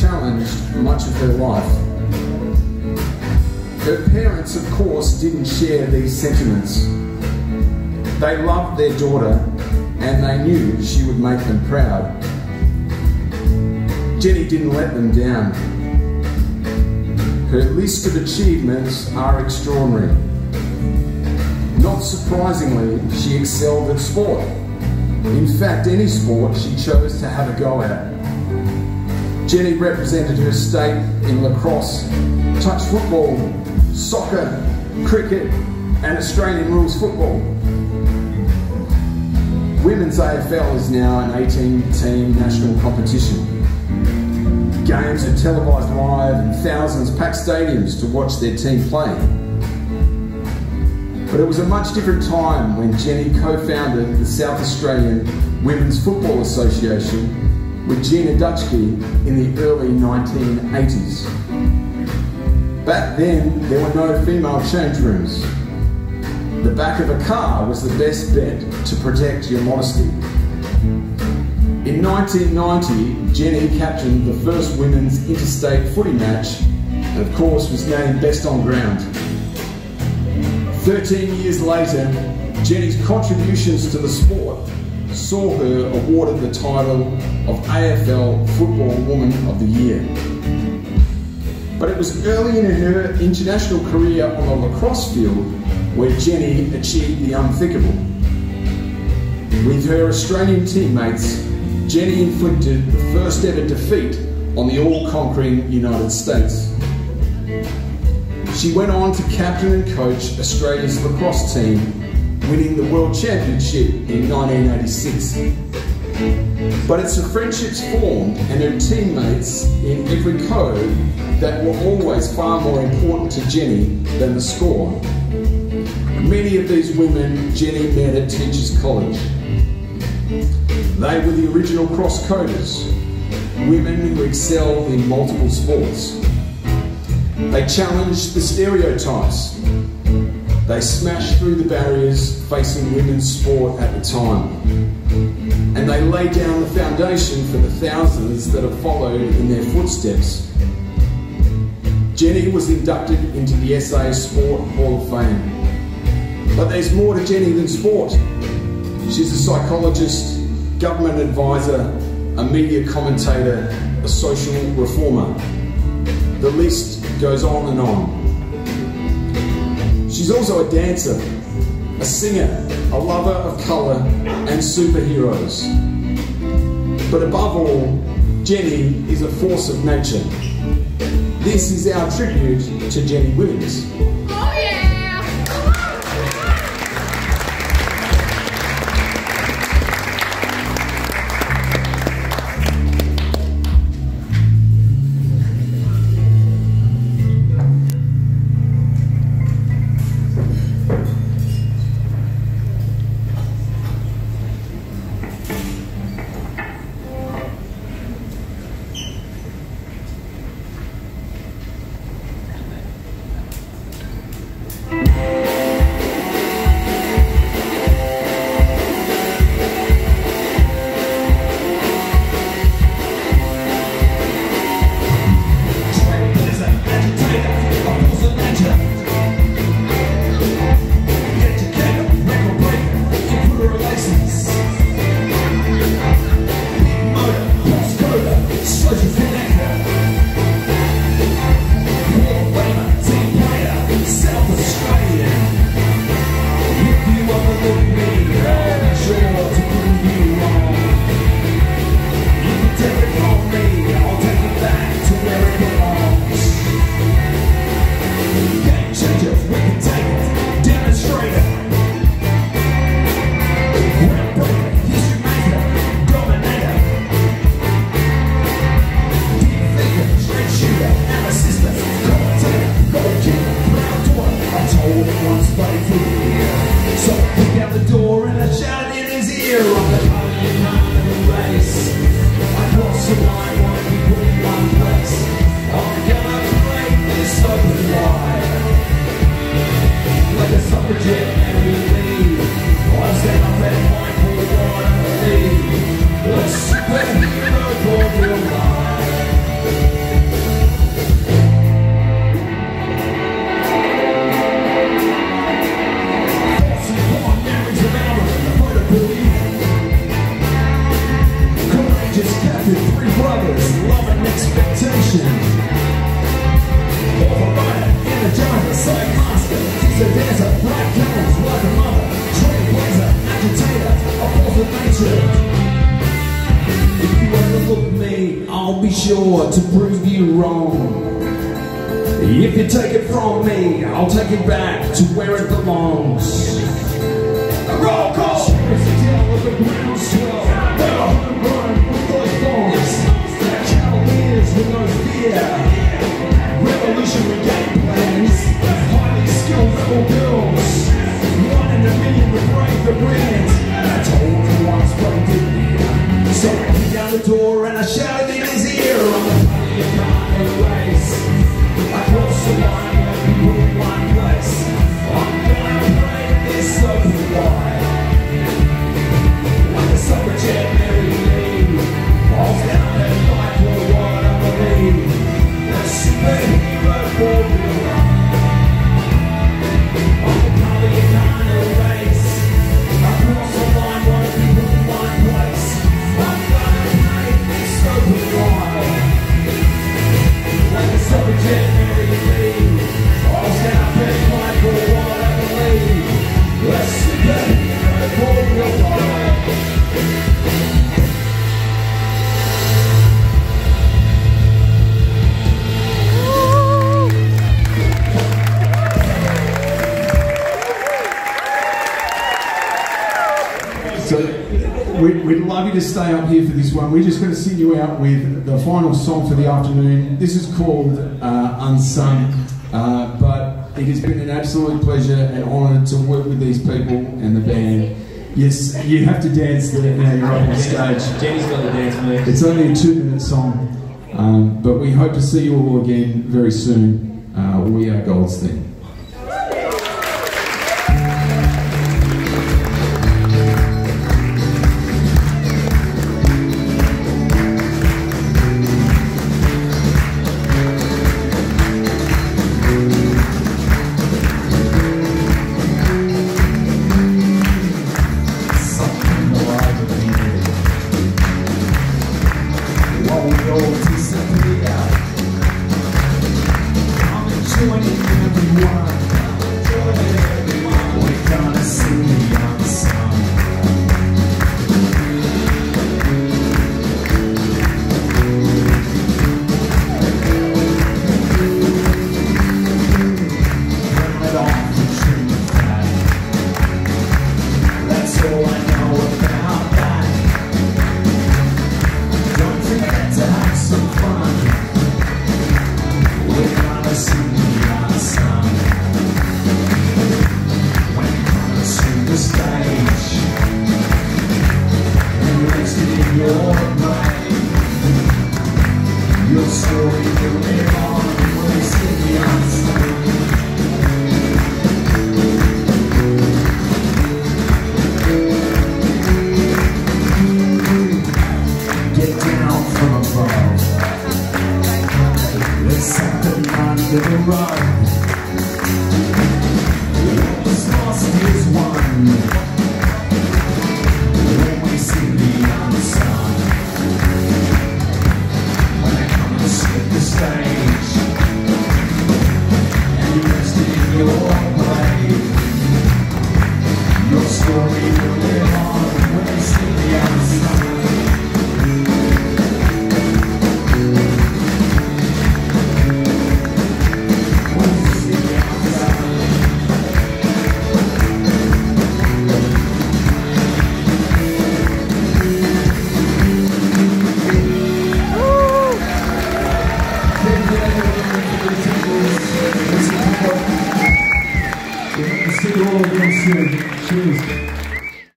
challenged much of her life. Her parents, of course, didn't share these sentiments. They loved their daughter and they knew she would make them proud. Jenny didn't let them down. Her list of achievements are extraordinary. Not surprisingly, she excelled at sport. In fact, any sport she chose to have a go at. Jenny represented her state in lacrosse, touch football, soccer, cricket, and Australian rules football. Women's AFL is now an 18 team national competition. Games are televised live and thousands pack stadiums to watch their team play. But it was a much different time when Jenny co-founded the South Australian Women's Football Association with Gina Dutchke in the early 1980s. Back then, there were no female change rooms. The back of a car was the best bet to protect your modesty. In 1990, Jenny captained the first women's interstate footy match and of course was named best on ground. 13 years later, Jenny's contributions to the sport saw her awarded the title of AFL Football Woman of the Year. But it was early in her international career on the lacrosse field where Jenny achieved the unthinkable. With her Australian teammates, Jenny inflicted the first ever defeat on the all-conquering United States. She went on to captain and coach Australia's lacrosse team, winning the World Championship in 1986. But it's the friendships formed and her teammates in every code that were always far more important to Jenny than the score. Many of these women Jenny met at Teachers College. They were the original cross-coders, women who excelled in multiple sports. They challenged the stereotypes. They smashed through the barriers facing women's sport at the time. And they laid down the foundation for the thousands that have followed in their footsteps. Jenny was inducted into the SA Sport Hall of Fame. But there's more to Jenny than sport. She's a psychologist, government advisor, a media commentator, a social reformer. The list goes on and on. She's also a dancer, a singer, a lover of colour and superheroes. But above all, Jenny is a force of nature. This is our tribute to Jenny Williams. To prove you wrong. If you take it from me, I'll take it back to where it belongs. So we, we'd love you to stay up here for this one. We're just going to sing you out with the final song for the afternoon. This is called uh, Unsung, uh, but it has been an absolute pleasure and honour to work with these people and the band. Yes, you have to dance there now you're up on stage. Jenny's got the dance move. It's only a two-minute song, um, but we hope to see you all again very soon. Uh, we are Goldstein. I'm enjoying everyone We're